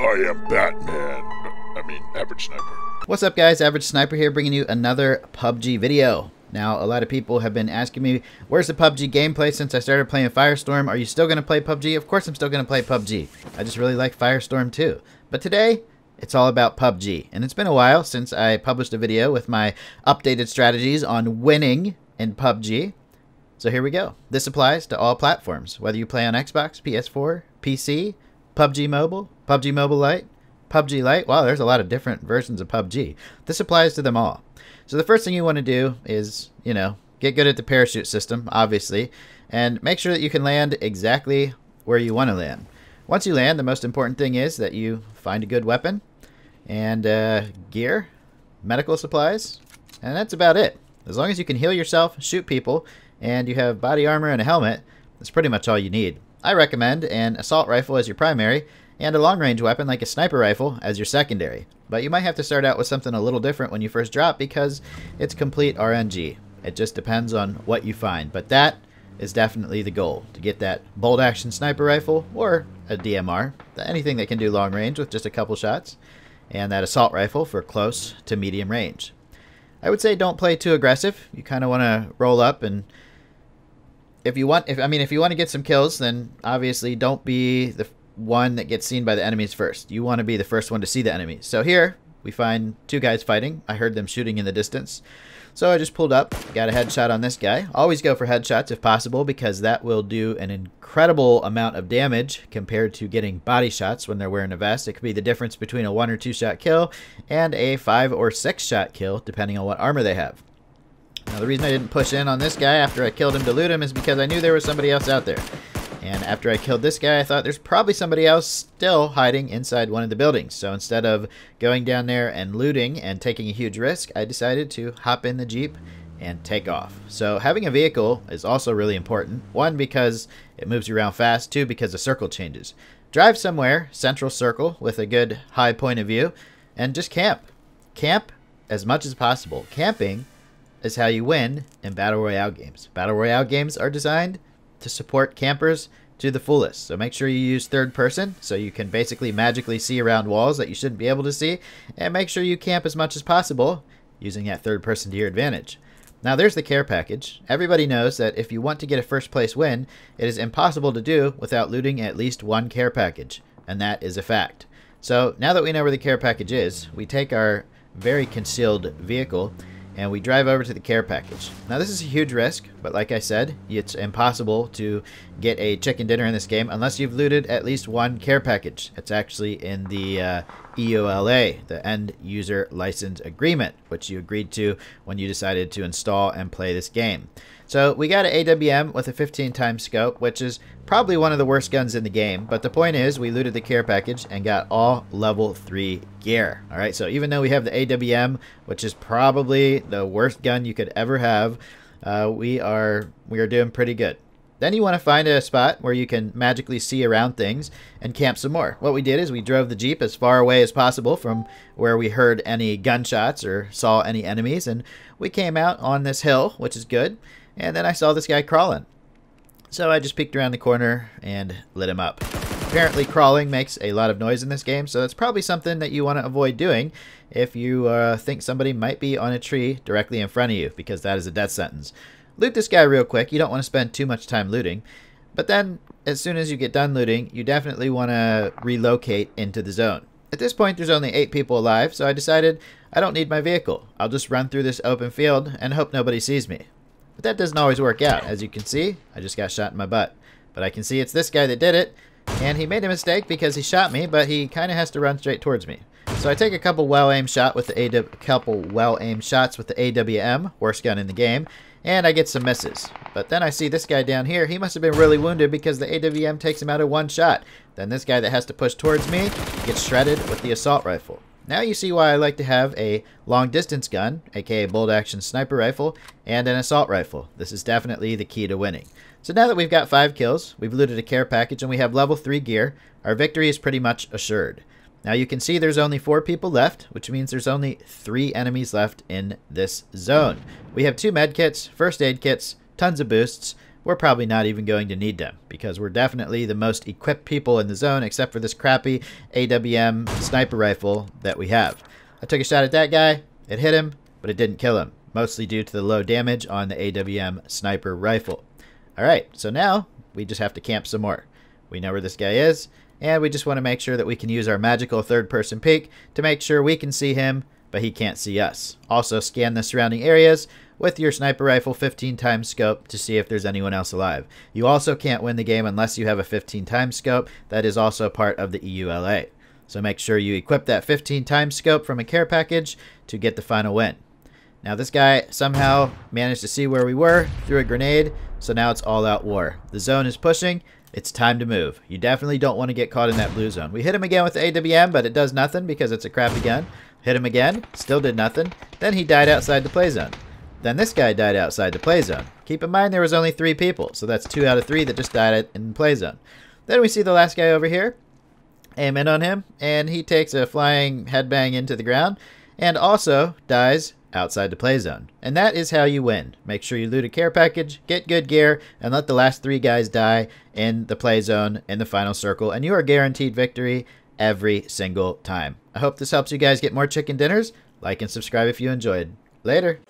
I am Batman. I mean, Average Sniper. What's up guys, Average Sniper here bringing you another PUBG video. Now, a lot of people have been asking me, where's the PUBG gameplay since I started playing Firestorm? Are you still going to play PUBG? Of course I'm still going to play PUBG. I just really like Firestorm too. But today, it's all about PUBG. And it's been a while since I published a video with my updated strategies on winning in PUBG. So here we go. This applies to all platforms, whether you play on Xbox, PS4, PC, PUBG Mobile, PUBG Mobile Lite, PUBG Lite. Wow, there's a lot of different versions of PUBG. This applies to them all. So the first thing you want to do is, you know, get good at the parachute system, obviously, and make sure that you can land exactly where you want to land. Once you land, the most important thing is that you find a good weapon and uh, gear, medical supplies, and that's about it. As long as you can heal yourself, shoot people, and you have body armor and a helmet, that's pretty much all you need. I recommend an assault rifle as your primary, and a long range weapon like a sniper rifle as your secondary. But you might have to start out with something a little different when you first drop because it's complete RNG. It just depends on what you find. But that is definitely the goal to get that bolt action sniper rifle or a DMR, anything that can do long range with just a couple shots, and that assault rifle for close to medium range. I would say don't play too aggressive. You kind of want to roll up and if you want if I mean if you want to get some kills then obviously don't be the one that gets seen by the enemies first. You want to be the first one to see the enemies. So here we find two guys fighting. I heard them shooting in the distance. So I just pulled up, got a headshot on this guy. Always go for headshots if possible because that will do an incredible amount of damage compared to getting body shots when they're wearing a vest. It could be the difference between a one or two shot kill and a five or six shot kill depending on what armor they have. Now the reason I didn't push in on this guy after I killed him to loot him is because I knew there was somebody else out there. And after I killed this guy, I thought there's probably somebody else still hiding inside one of the buildings. So instead of going down there and looting and taking a huge risk, I decided to hop in the Jeep and take off. So having a vehicle is also really important. One, because it moves you around fast. Two, because the circle changes. Drive somewhere, central circle, with a good high point of view, and just camp. Camp as much as possible. Camping is how you win in Battle Royale games. Battle Royale games are designed to support campers to the fullest. So make sure you use third person so you can basically magically see around walls that you shouldn't be able to see. And make sure you camp as much as possible using that third person to your advantage. Now there's the care package. Everybody knows that if you want to get a first place win, it is impossible to do without looting at least one care package. And that is a fact. So now that we know where the care package is, we take our very concealed vehicle and we drive over to the care package. Now this is a huge risk, but like I said, it's impossible to get a chicken dinner in this game unless you've looted at least one care package. It's actually in the uh, EULA, the End User License Agreement, which you agreed to when you decided to install and play this game. So we got an AWM with a 15 times scope, which is probably one of the worst guns in the game. But the point is, we looted the care package and got all level 3 gear. Alright, so even though we have the AWM, which is probably the worst gun you could ever have, uh, we are we are doing pretty good. Then you want to find a spot where you can magically see around things and camp some more. What we did is we drove the Jeep as far away as possible from where we heard any gunshots or saw any enemies, and we came out on this hill, which is good. And then I saw this guy crawling. So I just peeked around the corner and lit him up. Apparently crawling makes a lot of noise in this game, so that's probably something that you want to avoid doing if you uh, think somebody might be on a tree directly in front of you, because that is a death sentence. Loot this guy real quick. You don't want to spend too much time looting. But then, as soon as you get done looting, you definitely want to relocate into the zone. At this point, there's only 8 people alive, so I decided I don't need my vehicle. I'll just run through this open field and hope nobody sees me. But that doesn't always work out. As you can see, I just got shot in my butt. But I can see it's this guy that did it. And he made a mistake because he shot me, but he kind of has to run straight towards me. So I take a couple well-aimed shot with the AW, couple well-aimed shots with the AWM, worst gun in the game, and I get some misses. But then I see this guy down here. He must have been really wounded because the AWM takes him out of one shot. Then this guy that has to push towards me gets shredded with the assault rifle. Now you see why I like to have a long distance gun, aka bolt action sniper rifle, and an assault rifle. This is definitely the key to winning. So now that we've got 5 kills, we've looted a care package, and we have level 3 gear, our victory is pretty much assured. Now you can see there's only 4 people left, which means there's only 3 enemies left in this zone. We have 2 med kits, first aid kits, tons of boosts, we're probably not even going to need them because we're definitely the most equipped people in the zone except for this crappy AWM sniper rifle that we have. I took a shot at that guy, it hit him, but it didn't kill him, mostly due to the low damage on the AWM sniper rifle. Alright, so now we just have to camp some more. We know where this guy is, and we just want to make sure that we can use our magical third person peek to make sure we can see him, but he can't see us. Also scan the surrounding areas with your sniper rifle 15 times scope to see if there's anyone else alive. You also can't win the game unless you have a 15 times scope. That is also part of the EULA. So make sure you equip that 15 times scope from a care package to get the final win. Now this guy somehow managed to see where we were, threw a grenade, so now it's all out war. The zone is pushing, it's time to move. You definitely don't want to get caught in that blue zone. We hit him again with the AWM, but it does nothing because it's a crappy gun. Hit him again, still did nothing. Then he died outside the play zone. Then this guy died outside the play zone. Keep in mind there was only three people, so that's two out of three that just died in the play zone. Then we see the last guy over here. Aim in on him, and he takes a flying headbang into the ground, and also dies outside the play zone. And that is how you win. Make sure you loot a care package, get good gear, and let the last three guys die in the play zone in the final circle, and you are guaranteed victory every single time. I hope this helps you guys get more chicken dinners. Like and subscribe if you enjoyed. Later.